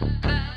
back.